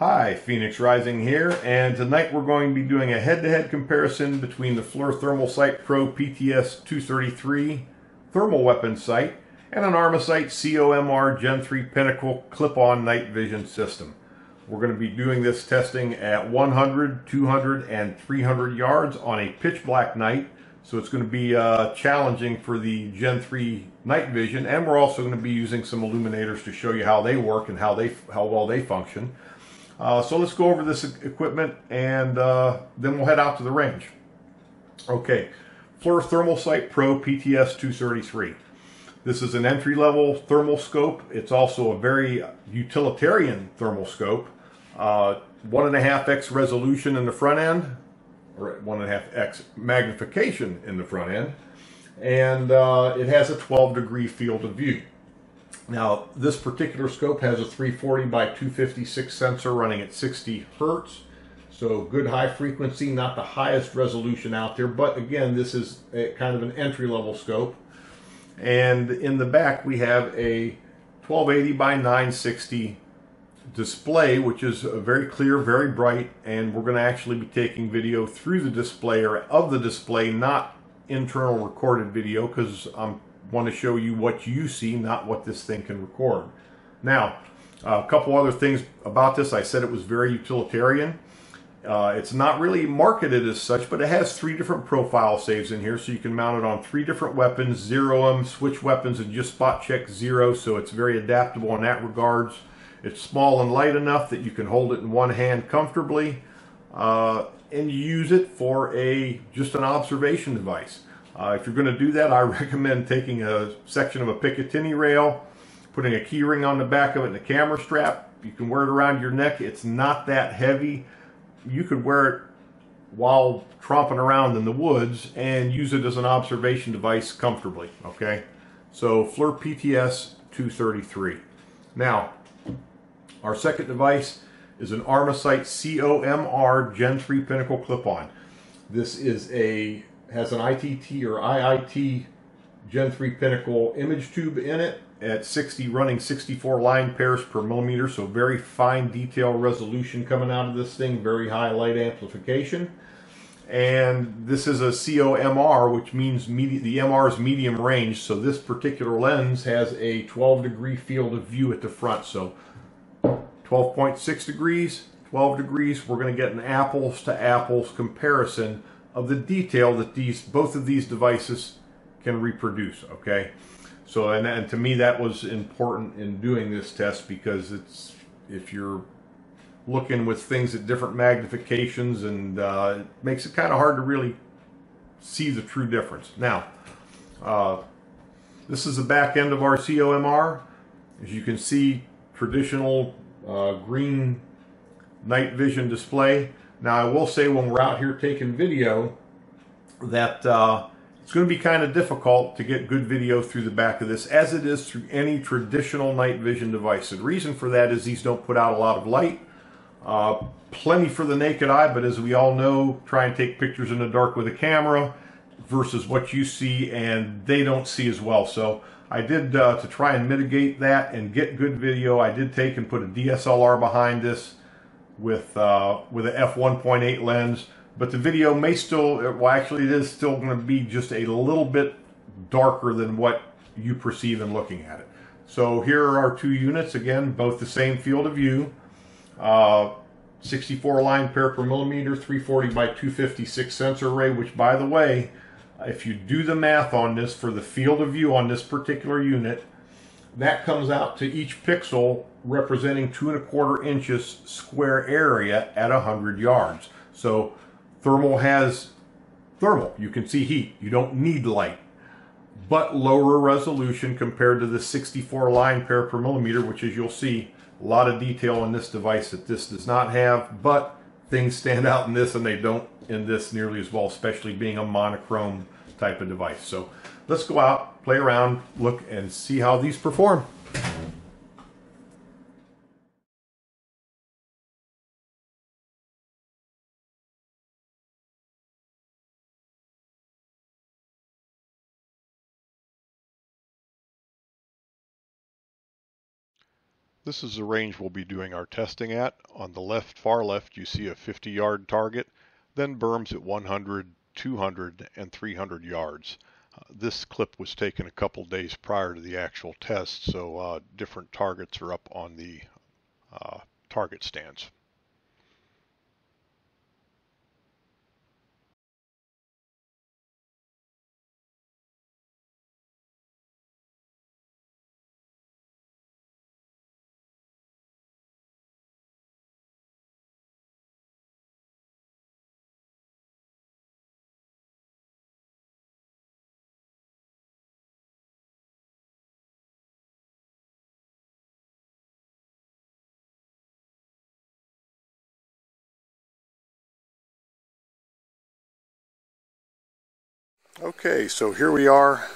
Hi, Phoenix Rising here, and tonight we're going to be doing a head-to-head comparison between the FLIR Thermosight Pro PTS 233 thermal weapon sight and an Armasight COMR Gen 3 Pinnacle clip-on night vision system. We're going to be doing this testing at 100, 200, and 300 yards on a pitch black night, so it's going to be uh, challenging for the Gen 3 night vision, and we're also going to be using some illuminators to show you how they work and how they how well they function. Uh, so let's go over this equipment and uh, then we'll head out to the range. Okay, FLIR Thermosight Pro PTS 233. This is an entry-level thermal scope. It's also a very utilitarian thermal scope. Uh, one and a half X resolution in the front end, or one and a half X magnification in the front end, and uh, it has a 12 degree field of view. Now, this particular scope has a 340 by 256 sensor running at 60 hertz. So good high frequency, not the highest resolution out there, but again, this is a, kind of an entry level scope. And in the back, we have a 1280 by 960 display, which is very clear, very bright, and we're going to actually be taking video through the display or of the display, not internal recorded video, because I'm want to show you what you see, not what this thing can record. Now, a couple other things about this. I said it was very utilitarian. Uh, it's not really marketed as such, but it has three different profile saves in here, so you can mount it on three different weapons, zero them, switch weapons, and just spot check zero, so it's very adaptable in that regards. It's small and light enough that you can hold it in one hand comfortably, uh, and use it for a just an observation device. Uh, if you're going to do that, I recommend taking a section of a Picatinny rail, putting a keyring on the back of it and a camera strap. You can wear it around your neck. It's not that heavy. You could wear it while tromping around in the woods and use it as an observation device comfortably, okay? So FLIR PTS 233. Now, our second device is an Armasight COMR Gen 3 Pinnacle clip-on. This is a has an ITT or IIT Gen 3 Pinnacle image tube in it at 60 running 64 line pairs per millimeter. So very fine detail resolution coming out of this thing very high light amplification. And this is a COMR which means the MR is medium range. So this particular lens has a 12 degree field of view at the front. So 12.6 degrees 12 degrees. We're going to get an apples to apples comparison of the detail that these both of these devices can reproduce okay? So and, and to me that was important in doing this test because it's if you're looking with things at different magnifications and uh, it makes it kind of hard to really see the true difference. Now uh, this is the back end of our COMR as you can see traditional uh, green night vision display now, I will say when we're out here taking video that uh, it's going to be kind of difficult to get good video through the back of this, as it is through any traditional night vision device. The reason for that is these don't put out a lot of light. Uh, plenty for the naked eye, but as we all know, try and take pictures in the dark with a camera versus what you see, and they don't see as well. So I did, uh, to try and mitigate that and get good video, I did take and put a DSLR behind this with uh, with a f1.8 lens, but the video may still, well actually it is still going to be just a little bit darker than what you perceive in looking at it. So here are our two units, again, both the same field of view, uh, 64 line pair per millimeter, 340 by 256 sensor array, which by the way, if you do the math on this for the field of view on this particular unit, that comes out to each pixel representing two and a quarter inches square area at 100 yards. So thermal has thermal. You can see heat. You don't need light. But lower resolution compared to the 64 line pair per millimeter, which as you'll see, a lot of detail in this device that this does not have, but things stand out in this and they don't in this nearly as well, especially being a monochrome type of device. So let's go out, play around, look, and see how these perform. This is the range we'll be doing our testing at. On the left, far left, you see a 50 yard target, then berms at 100, 200, and 300 yards. This clip was taken a couple days prior to the actual test, so uh, different targets are up on the uh, target stands. Okay, so here we are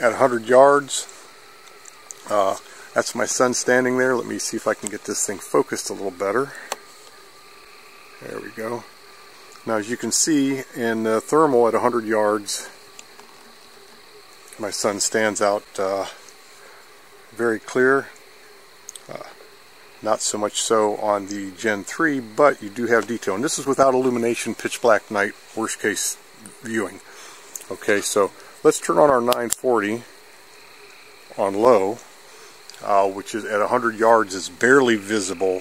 at 100 yards. Uh, that's my son standing there. Let me see if I can get this thing focused a little better. There we go. Now as you can see in uh, thermal at 100 yards, my son stands out uh, very clear. Uh, not so much so on the Gen 3, but you do have detail. And this is without illumination, pitch black night, worst case viewing. Okay, so let's turn on our 940 on low, uh, which is at 100 yards is barely visible.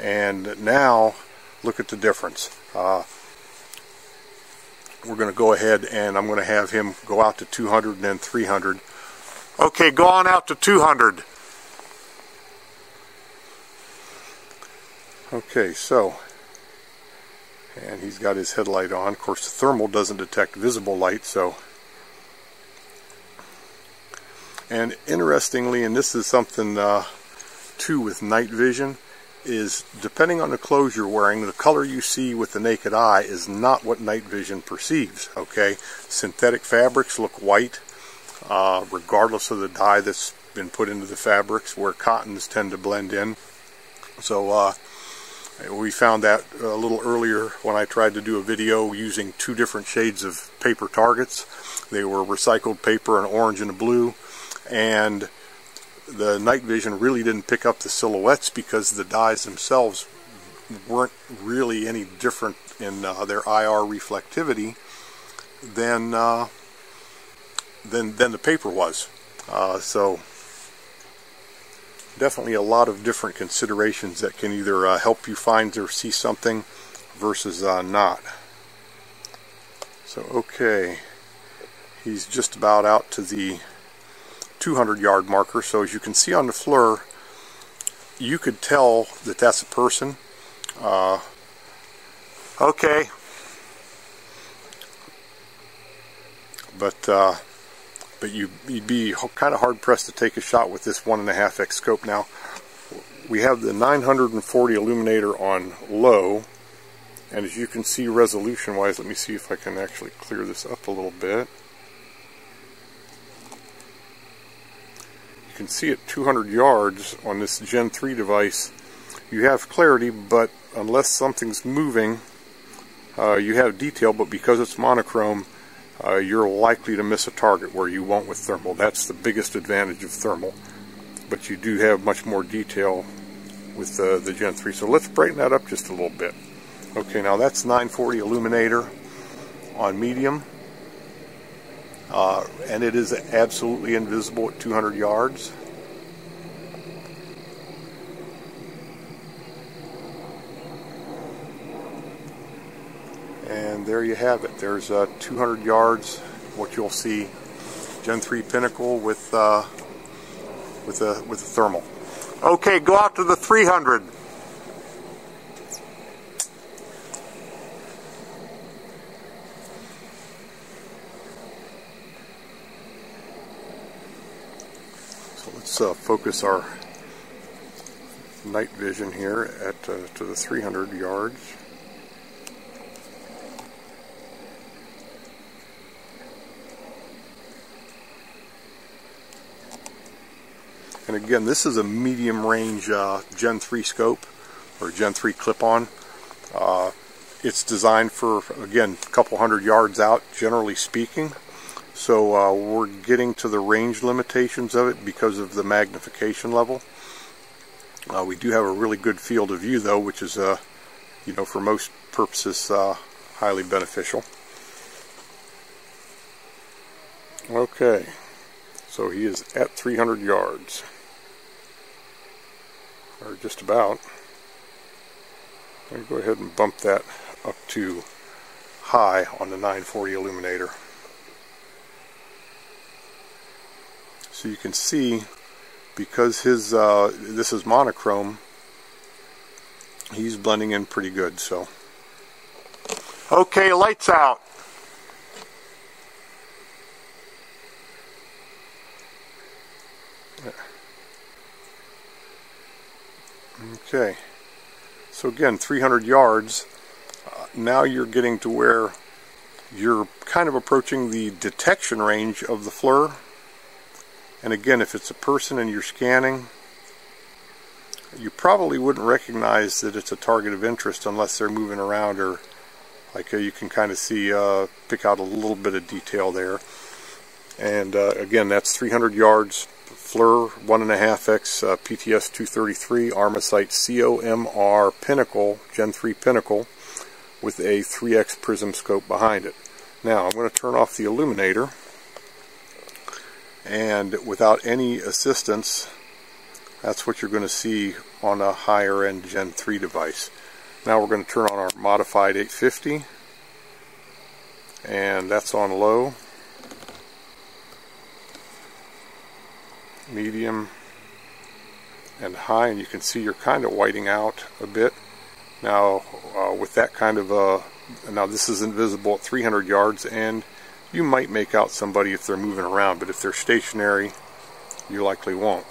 And now, look at the difference. Uh, we're going to go ahead and I'm going to have him go out to 200 and then 300. Okay, go on out to 200. Okay, so and he's got his headlight on. Of course, the thermal doesn't detect visible light, so. And interestingly, and this is something uh, too with night vision, is depending on the clothes you're wearing, the color you see with the naked eye is not what night vision perceives. Okay, synthetic fabrics look white, uh, regardless of the dye that's been put into the fabrics, where cottons tend to blend in. So uh, we found that a little earlier when I tried to do a video using two different shades of paper targets. They were recycled paper, an orange and a blue, and the night vision really didn't pick up the silhouettes because the dyes themselves weren't really any different in uh, their IR reflectivity than, uh, than, than the paper was. Uh, so definitely a lot of different considerations that can either uh, help you find or see something versus uh, not. So okay, he's just about out to the 200 yard marker. So as you can see on the FLIR, you could tell that that's a person. Uh, okay. But uh, but you, would be kind of hard pressed to take a shot with this one and a half X scope. Now, we have the 940 illuminator on low, and as you can see resolution wise, let me see if I can actually clear this up a little bit. You can see at 200 yards on this Gen 3 device, you have clarity, but unless something's moving, uh, you have detail, but because it's monochrome, uh, you're likely to miss a target where you won't with thermal. That's the biggest advantage of thermal. But you do have much more detail with uh, the Gen 3. So let's brighten that up just a little bit. Okay, now that's 940 illuminator on medium. Uh, and it is absolutely invisible at 200 yards. There you have it. There's uh, 200 yards, what you'll see, Gen 3 Pinnacle with uh, with a with a thermal. Okay, go out to the 300. So let's uh, focus our night vision here at uh, to the 300 yards. And again, this is a medium range uh, Gen 3 scope or Gen 3 clip-on. Uh, it's designed for, again, a couple hundred yards out, generally speaking. So uh, we're getting to the range limitations of it because of the magnification level. Uh, we do have a really good field of view though, which is, uh, you know, for most purposes, uh, highly beneficial. Okay, so he is at 300 yards, or just about. Me go ahead and bump that up to high on the 940 illuminator. So you can see because his uh, this is monochrome he's blending in pretty good so okay lights out okay. So again 300 yards. Uh, now you're getting to where you're kind of approaching the detection range of the FLIR and again, if it's a person and you're scanning, you probably wouldn't recognize that it's a target of interest unless they're moving around or like uh, you can kind of see, uh, pick out a little bit of detail there. And uh, again, that's 300 yards, FLIR 1.5X uh, PTS 233 Armasight COMR Pinnacle, Gen 3 Pinnacle, with a 3X prism scope behind it. Now, I'm going to turn off the illuminator and without any assistance that's what you're going to see on a higher end Gen 3 device. Now we're going to turn on our modified 850 and that's on low, medium, and high and you can see you're kind of whiting out a bit. Now uh, with that kind of a, now this is invisible at 300 yards and you might make out somebody if they're moving around, but if they're stationary, you likely won't.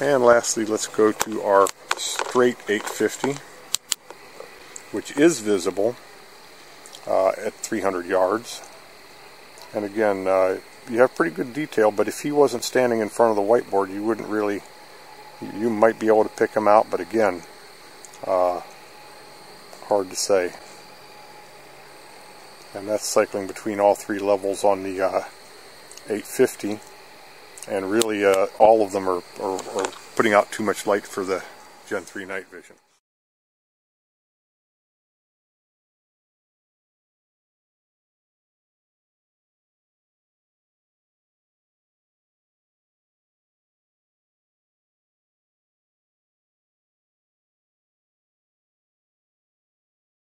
And lastly, let's go to our straight 850, which is visible uh, at 300 yards. And again, uh, you have pretty good detail, but if he wasn't standing in front of the whiteboard, you wouldn't really, you might be able to pick him out, but again, uh, hard to say and that's cycling between all three levels on the uh, 850 and really uh, all of them are, are, are putting out too much light for the Gen 3 night vision.